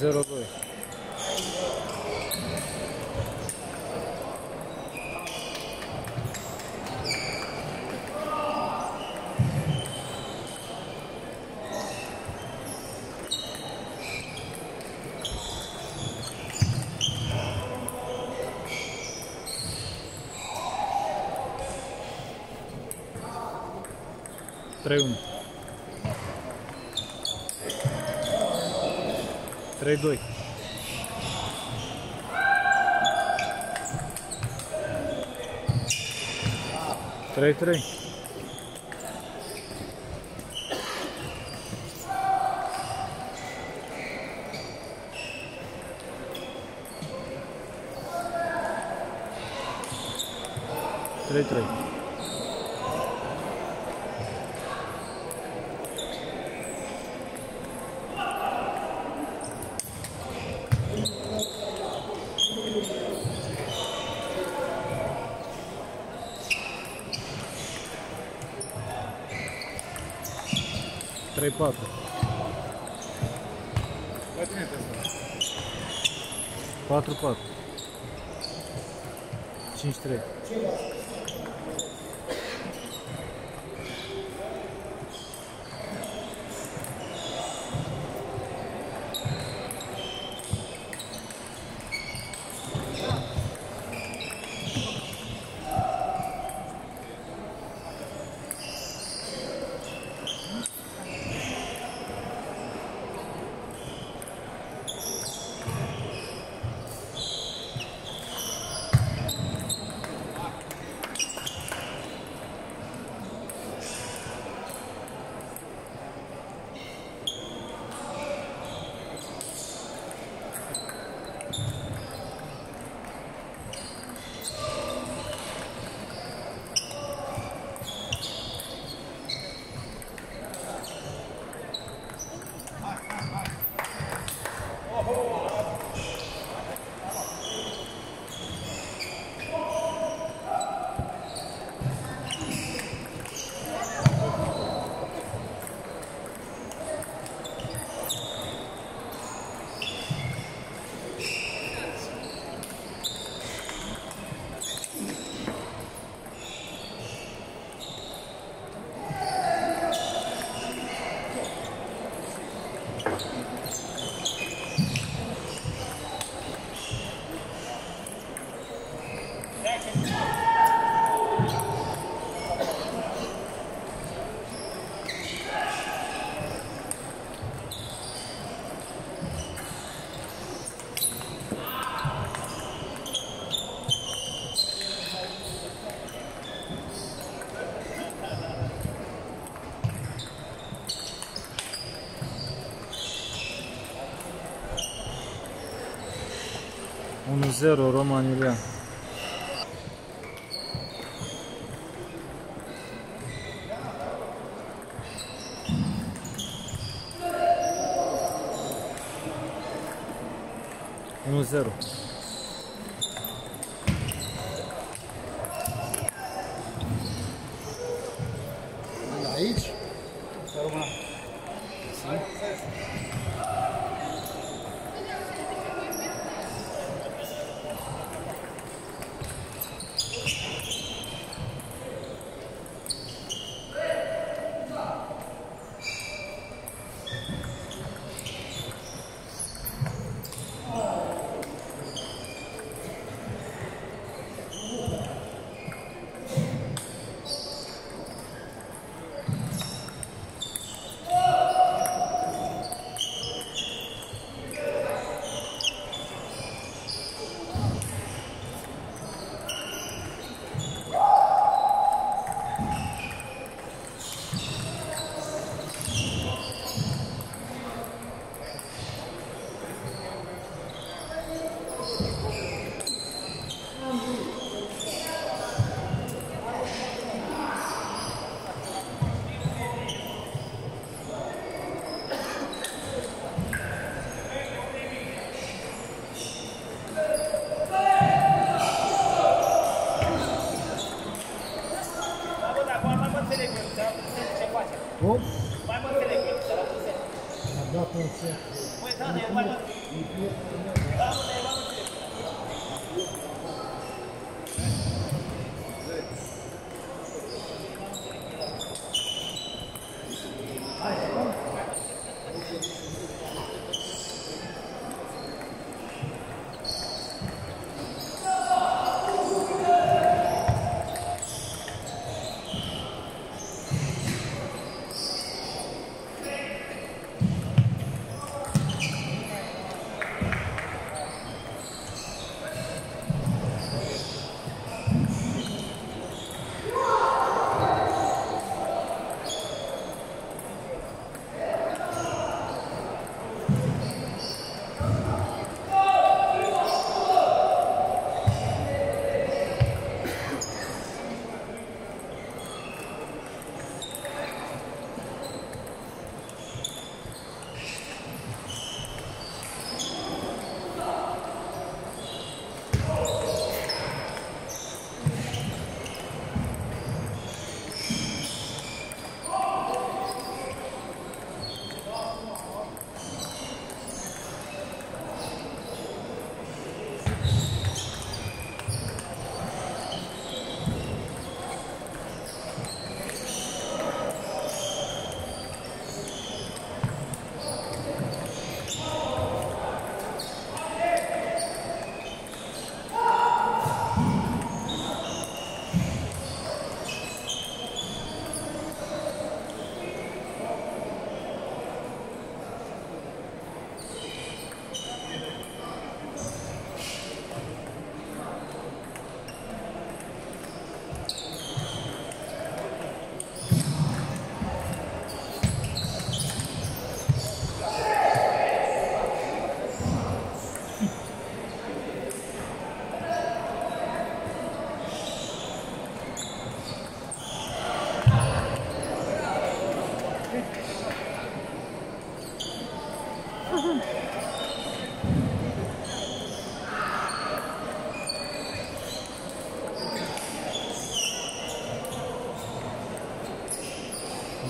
1-0-2. Três um. Três dois. Três três. Três três. ai patru. La tine te 4-4. 5-3. Zero Roman Iulian. Unu zero. Oh.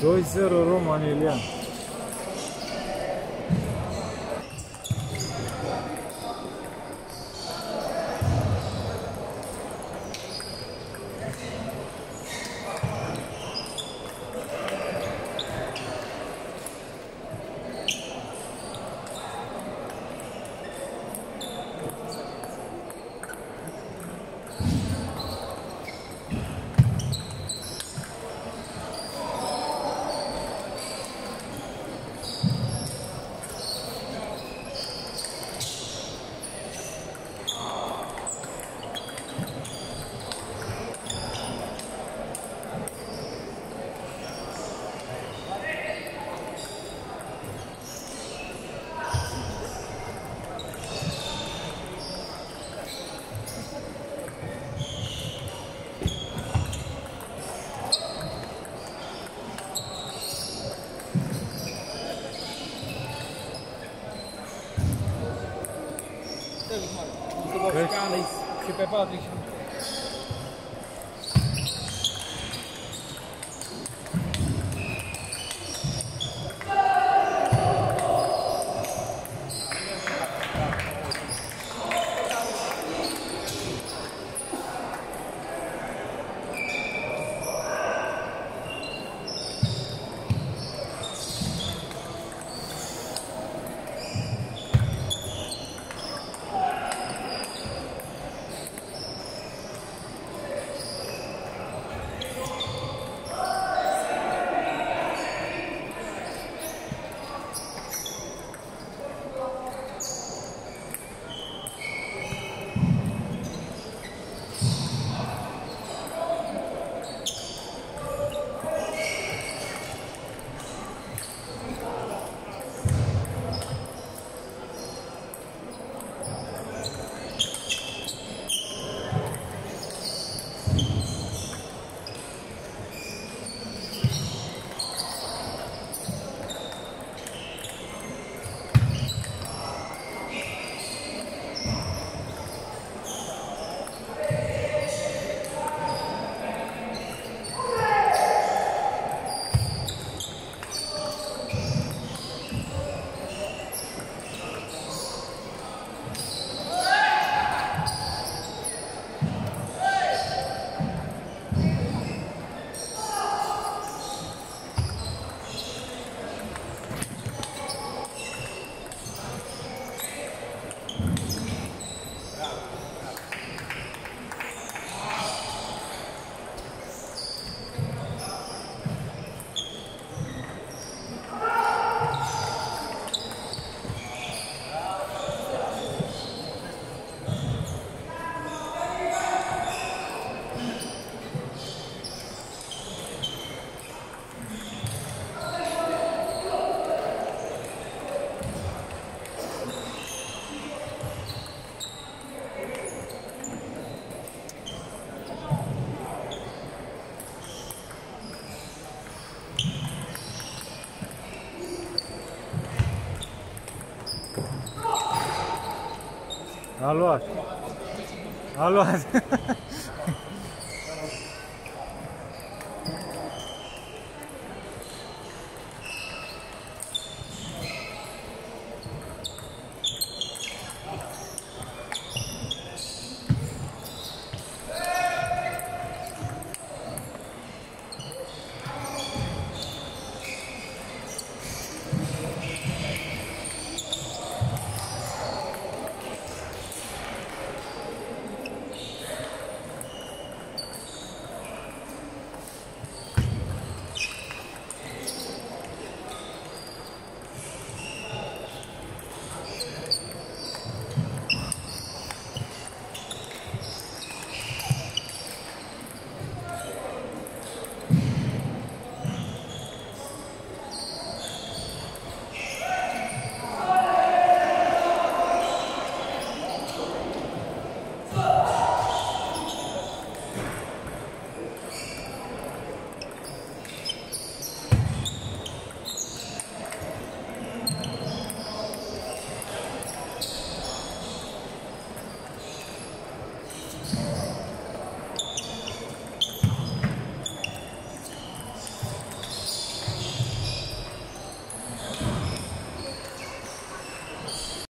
2-0 Roman Ilian. Welch? Gepäppert, ich A luat. A luat.